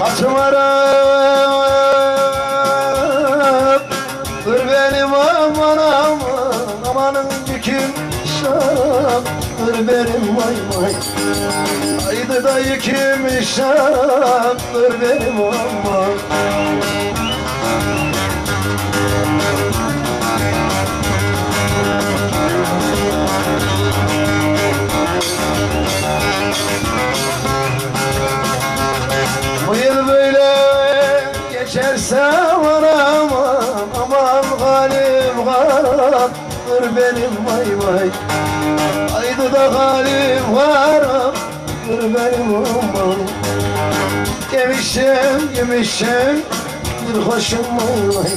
Açmarım Dur benim aman aman. Amanın yüküm şam Dur benim vay vay. Haydi da yüküm şam Dur benim aman Bu yıl böyle geçerse aman aman Aman halim haram Dur benim vay vay. Haydi da halim haram Dur benim aman. Yemişim yemişim. Bir hoşum vay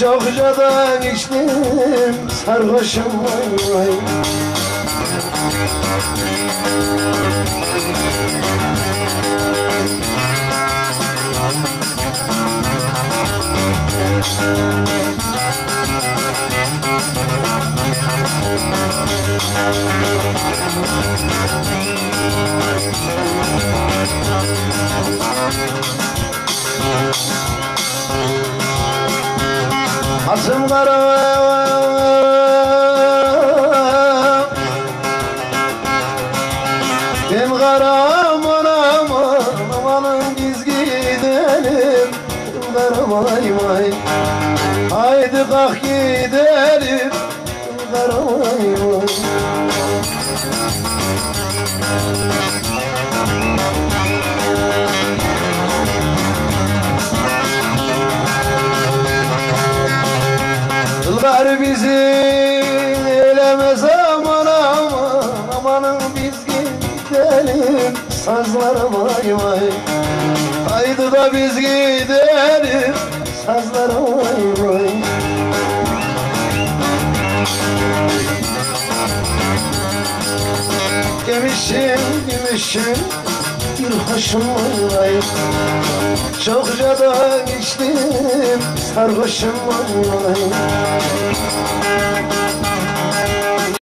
Çokça da içtim Sarhoşum vay vay Asım kara Hem kara aman aman biz gidelim. Hem kara vay. Haydi kalk gidelim. Hem kara vay Yıllar bizi eylemez aman aman Amanın biz gidelim sazlara vay vay. Haydi da biz gidelim sazlara vay vay Yemişim yemişim bir hoşum var Çokça da içtim sarhoşum var